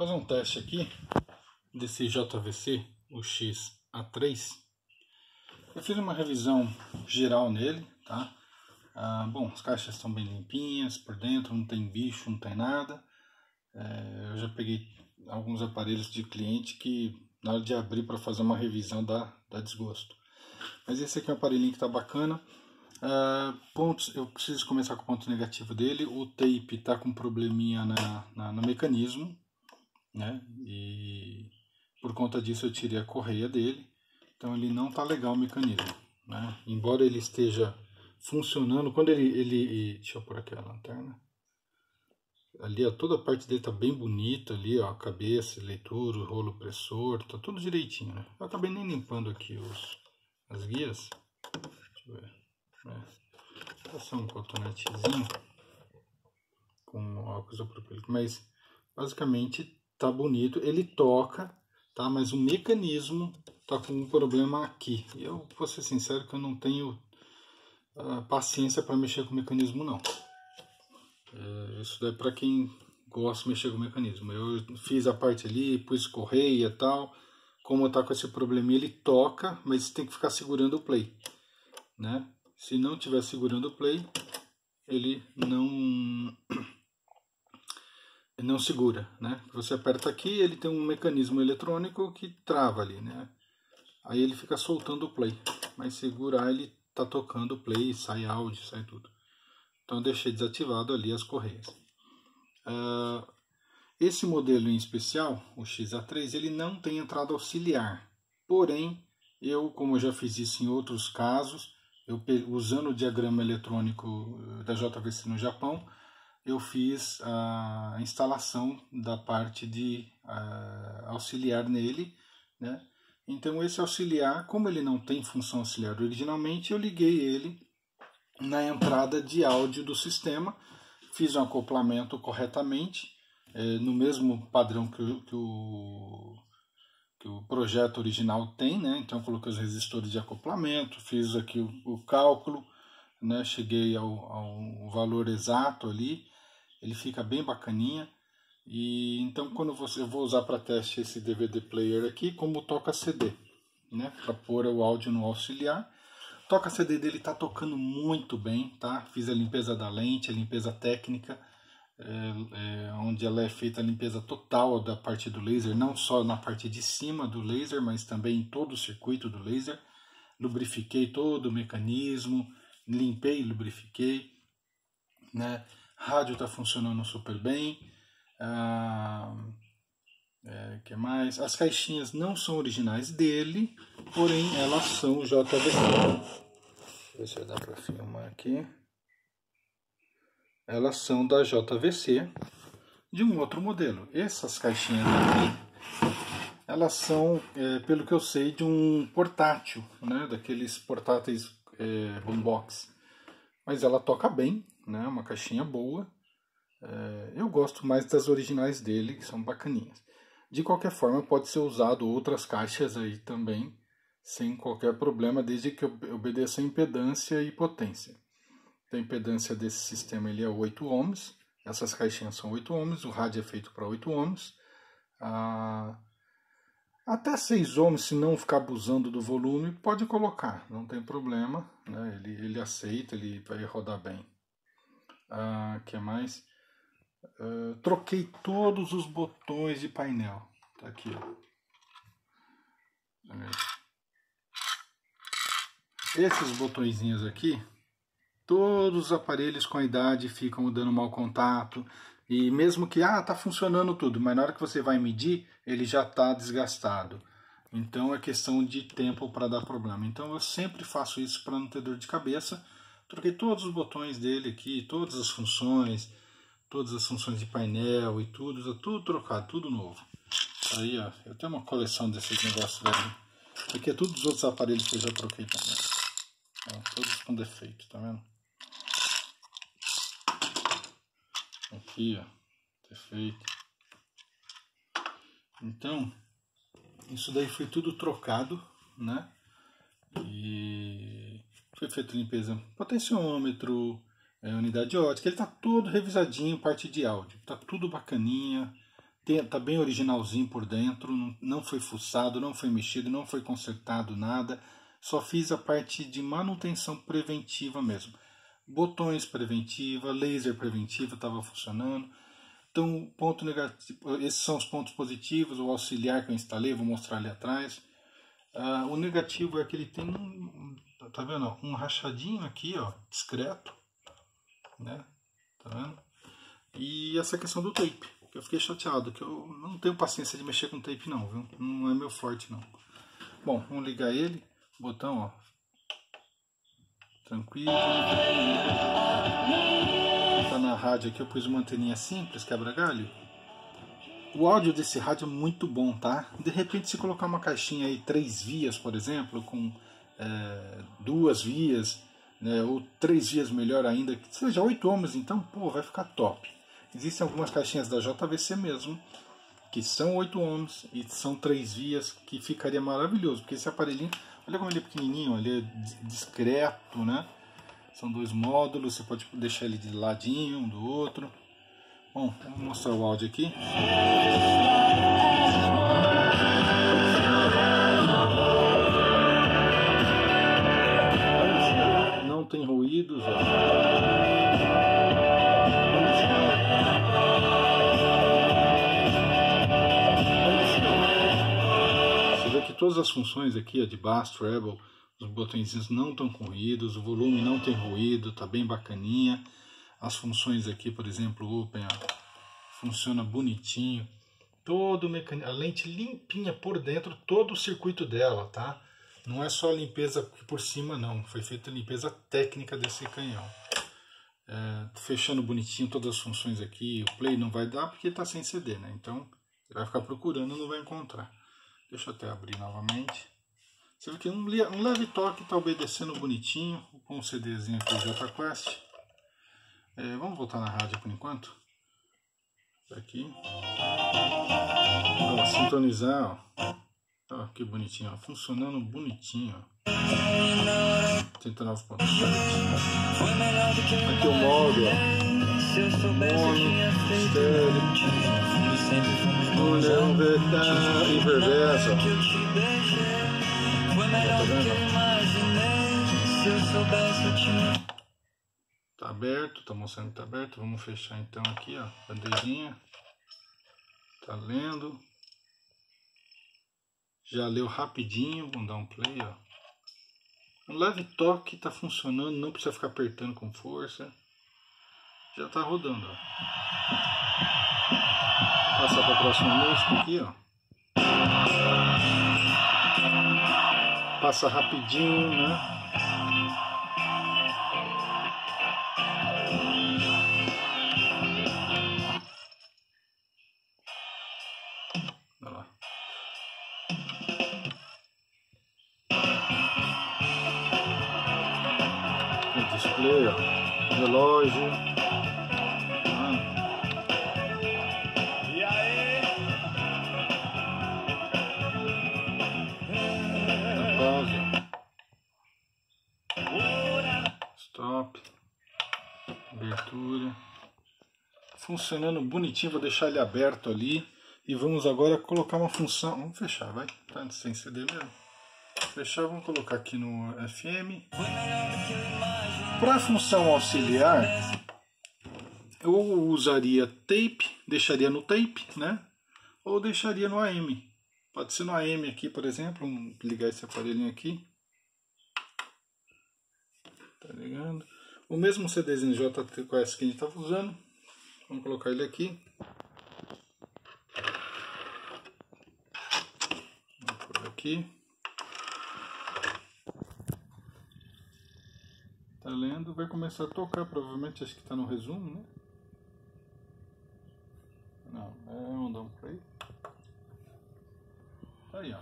fazer um teste aqui desse JVC, o XA3. Eu fiz uma revisão geral nele, tá? Ah, bom, as caixas estão bem limpinhas por dentro, não tem bicho, não tem nada. É, eu já peguei alguns aparelhos de cliente que na hora de abrir para fazer uma revisão dá, dá desgosto. Mas esse aqui é um aparelhinho que está bacana. Uh, pontos, eu preciso começar com o ponto negativo dele. O tape está com probleminha na, na, no mecanismo, né? E por conta disso eu tirei a correia dele. Então ele não está legal o mecanismo, né? Embora ele esteja funcionando, quando ele, ele deixa eu pôr aqui a lanterna. Ali, ó, toda a parte dele tá bem bonita ali, ó, a cabeça, leitura, o rolo pressor, tá tudo direitinho, né? Eu acabei nem limpando aqui os, as guias. Deixa eu ver. É. Passar um cotonetezinho com óculos acrílico, mas basicamente tá bonito. Ele toca, tá? Mas o mecanismo tá com um problema aqui. Eu vou ser sincero que eu não tenho uh, paciência para mexer com o mecanismo não. É, isso é para quem gosta de mexer com o mecanismo. Eu fiz a parte ali, pus correia e tal. Como tá com esse probleminha, ele toca, mas tem que ficar segurando o play, né? Se não estiver segurando o play, ele não não segura, né? Você aperta aqui, ele tem um mecanismo eletrônico que trava ali, né? Aí ele fica soltando o play, mas segurar ele tá tocando o play, sai áudio, sai tudo. Então eu deixei desativado ali as correias. Uh, esse modelo em especial, o XA3, ele não tem entrada auxiliar. Porém, eu, como eu já fiz isso em outros casos, eu, usando o diagrama eletrônico eh, da JVC no Japão, eu fiz a instalação da parte de uh, auxiliar nele, né? Então esse auxiliar, como ele não tem função auxiliar originalmente, eu liguei ele na entrada de áudio do sistema, fiz um acoplamento corretamente, é, no mesmo padrão que, que o que o projeto original tem, né? Então coloquei os resistores de acoplamento, fiz aqui o, o cálculo, né? Cheguei ao, ao, valor exato ali, ele fica bem bacaninha. E então quando você eu vou usar para teste esse DVD player aqui, como toca CD, né? Para pôr o áudio no auxiliar. Toca CD dele está tocando muito bem, tá? Fiz a limpeza da lente, a limpeza técnica é, é, onde ela é feita a limpeza total da parte do laser, não só na parte de cima do laser, mas também em todo o circuito do laser. Lubrifiquei todo o mecanismo, limpei e lubrifiquei. Né? Rádio está funcionando super bem. Ah, é, que mais? As caixinhas não são originais dele, porém elas são JVC. Deixa eu ver se dá para filmar aqui elas são da JVC de um outro modelo. Essas caixinhas aqui, elas são, é, pelo que eu sei, de um portátil, né? daqueles portáteis é, boombox. Mas ela toca bem, né? uma caixinha boa. É, eu gosto mais das originais dele, que são bacaninhas. De qualquer forma, pode ser usado outras caixas aí também, sem qualquer problema, desde que obedeça a impedância e potência. Então, a impedância desse sistema ele é 8 ohms. Essas caixinhas são 8 ohms, o rádio é feito para 8 ohms. Ah, até 6 ohms, se não ficar abusando do volume, pode colocar, não tem problema. Né? Ele, ele aceita, ele vai rodar bem. Ah, que mais? Ah, troquei todos os botões de painel. Tá aqui, ó. Esses botõezinhos aqui, todos os aparelhos com a idade ficam dando mau contato e mesmo que ah tá funcionando tudo, mas na hora que você vai medir ele já está desgastado. Então é questão de tempo para dar problema. Então eu sempre faço isso para não ter dor de cabeça. Troquei todos os botões dele aqui, todas as funções, todas as funções de painel e tudo, tá tudo trocado, tudo novo. Aí ó, eu tenho uma coleção desses negócios velho. Aqui é tudo os outros aparelhos que eu já troquei também. Ó, todos com defeito, tá vendo? Aqui, ó. Perfeito. Então, isso daí foi tudo trocado, né? E foi feita limpeza potenciômetro, é, unidade ótica. Ele tá todo revisadinho, parte de áudio. Tá tudo bacaninha. está bem originalzinho por dentro, não, foi fuçado, não foi mexido, não foi consertado nada. Só fiz a parte de manutenção preventiva mesmo. Botões preventiva, laser preventiva estava funcionando. Então, ponto negativo, esses são os pontos positivos, o auxiliar que eu instalei, vou mostrar ali atrás. Uh, o negativo é que ele tem um, tá vendo? Um rachadinho aqui, ó, discreto, né? Tá vendo? E essa questão do tape, que eu fiquei chateado, que eu não tenho paciência de mexer com tape não, viu? Não é meu forte não. Bom, vamos ligar ele, botão, ó. Tranquilo. Tá na rádio aqui, eu pus uma anteninha simples, quebra galho. O áudio desse rádio é muito bom, tá? De repente, se colocar uma caixinha aí, três vias, por exemplo, com é, duas vias, né, ou três vias melhor ainda, que seja oito ohms, então, pô, vai ficar top. Existem algumas caixinhas da JVC mesmo, que são 8 ohms e são três vias, que ficaria maravilhoso, porque esse aparelhinho, olha como ele é pequenininho, ele é discreto, né? São dois módulos, você pode deixar ele de ladinho um do outro. Bom, vamos mostrar o áudio aqui. Ruídos, ó. todas as funções aqui, a de bass, treble, os botõezinhos não estão com ruídos, o volume não tem ruído, tá bem bacaninha. As funções aqui, por exemplo, Open, ó, funciona bonitinho. Todo o mecanismo, a lente limpinha por dentro, todo o circuito dela, tá? Não é só limpeza por cima, não. Foi feita a limpeza técnica desse canhão. É, fechando bonitinho todas as funções aqui. O play não vai dar porque está sem CD, né? Então, você vai ficar procurando não vai encontrar. Deixa eu até abrir novamente. Você vê que um, um leve toque está obedecendo bonitinho, com o CDzinho aqui do JQuest. É, vamos voltar na rádio por enquanto. Aqui. Ó, sintonizar, ó. Ó. que bonitinho, ó. funcionando bonitinho. Ó. 39.7 Aqui o modo, ó. Mono, estéreo. Mulher verdade e reversa. Tá aberto, tá mostrando que tá aberto. Vamos fechar então aqui, ó. Bandejinha. Tá lendo. Já leu rapidinho. Vamos dar um play, ó. Um leve toque tá funcionando, não precisa ficar apertando com força. Já tá rodando, ó passar para a próxima música aqui, ó. Passa rapidinho, né? O display, ó. relógio. funcionando bonitinho, vou deixar ele aberto ali. E vamos agora colocar uma função. Vamos fechar, vai? Tá sem CD mesmo. Fechar, vamos colocar aqui no FM. Para a função auxiliar, eu usaria tape, deixaria no tape, né? Ou deixaria no AM. Pode ser no AM aqui, por exemplo. Vamos ligar esse aparelhinho aqui. Tá ligando? O mesmo CDzinho JTQS que a gente estava usando. Vamos colocar ele aqui. Vamos por aqui. Tá lendo, vai começar a tocar, provavelmente acho que está no resumo, né? Não, é um down play. Tá aí, ó.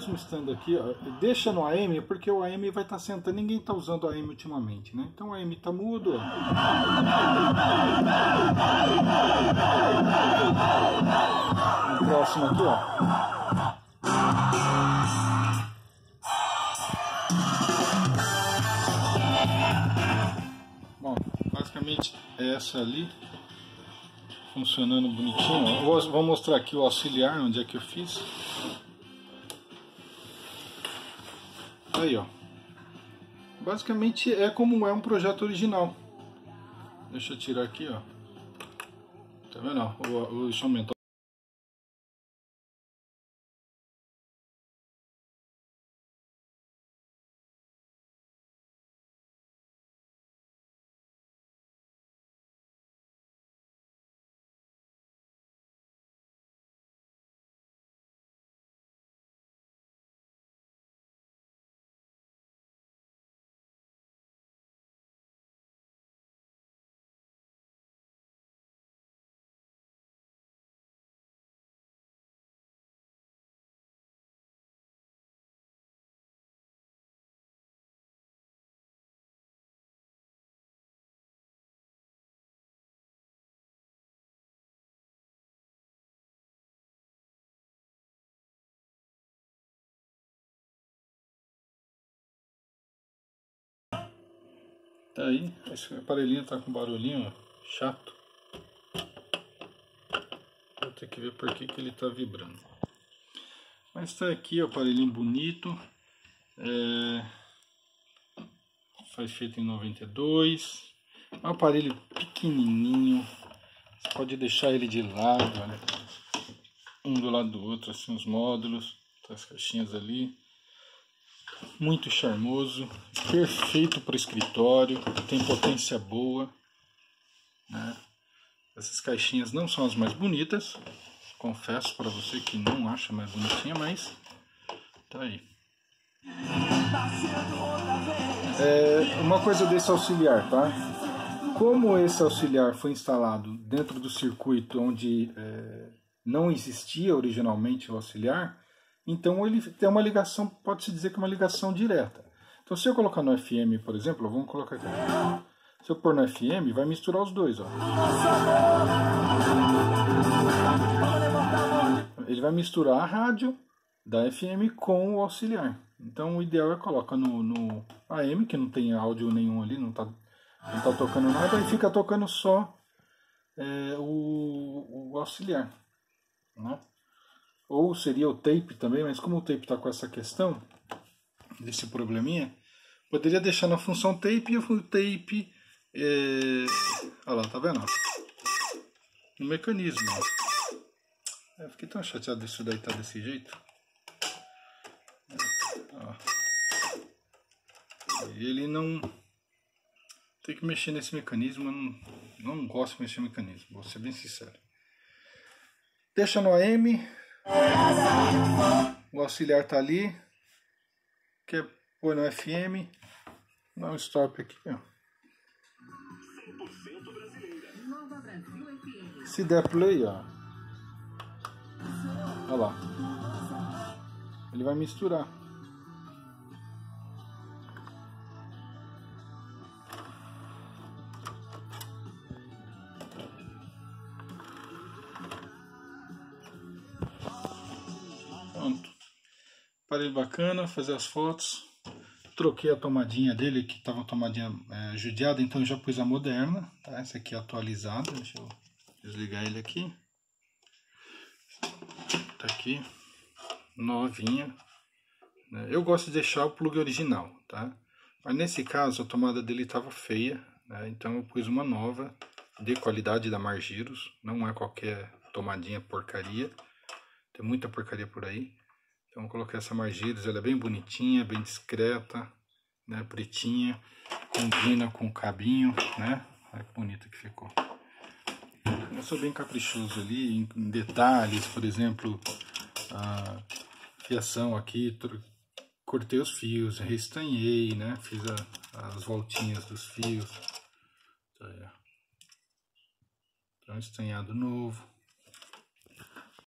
Mesmo estando aqui, ó, deixa no AM, porque o AM vai estar tá sentando, ninguém está usando o AM ultimamente, né? Então o AM está mudo. O próximo aqui, ó. Bom, basicamente é essa ali funcionando bonitinho. Vou, vou mostrar aqui o auxiliar, onde é que eu fiz. Aí, ó. Basicamente é como é um projeto original. Deixa eu tirar aqui, ó. Tá vendo? O, deixa eu aumentar. Tá aí, esse aparelhinho tá com barulhinho chato. Vou ter que ver por que, que ele tá vibrando. Mas tá aqui, o aparelhinho bonito. É... Feito em 92. É um aparelho pequenininho. Você pode deixar ele de lado, olha. Um do lado do outro, assim, os módulos. Tá as caixinhas ali muito charmoso, perfeito para escritório, tem potência boa. Né? Essas caixinhas não são as mais bonitas, confesso para você que não acha mais bonitinha, mas tá aí. É uma coisa desse auxiliar, tá? Como esse auxiliar foi instalado dentro do circuito onde é, não existia originalmente o auxiliar, então ele tem uma ligação, pode-se dizer que é uma ligação direta. Então se eu colocar no FM, por exemplo, vamos colocar aqui. Se eu pôr no FM, vai misturar os dois. Ó. Ele vai misturar a rádio da FM com o auxiliar. Então o ideal é colocar no, no AM, que não tem áudio nenhum ali, não está não tá tocando nada, e fica tocando só é, o, o auxiliar. Né? ou seria o tape também, mas como o tape está com essa questão, desse probleminha, poderia deixar na função tape e o tape. É... Olha lá, tá vendo? No mecanismo. Eu fiquei tão chateado disso daí tá desse jeito. Ó. Ele não. Tem que mexer nesse mecanismo, eu não, não gosto de mexer no mecanismo, vou ser bem sincero. Deixa no AM, o auxiliar está ali. Quer pôr no FM. Dá um stop aqui. Ó. Se der play, ó. Olha lá. Ele vai misturar. Aparelho bacana, fazer as fotos. Troquei a tomadinha dele, que estava tomadinha é, judiada, então já pus a moderna. Tá? Essa aqui é atualizada, deixa eu desligar ele aqui. Tá aqui, novinha. Né? Eu gosto de deixar o plug original, tá? Mas nesse caso a tomada dele estava feia, né? então eu pus uma nova, de qualidade da Margiros, não é qualquer tomadinha porcaria. Tem muita porcaria por aí. Então coloquei essa Margiris, ela é bem bonitinha, bem discreta, né, pretinha, combina com o cabinho, né? Olha que bonita que ficou. Eu sou bem caprichoso ali em detalhes, por exemplo, a fiação aqui, cortei os fios, restanhei, né? Fiz a, as voltinhas dos fios. Então, então estanhado novo.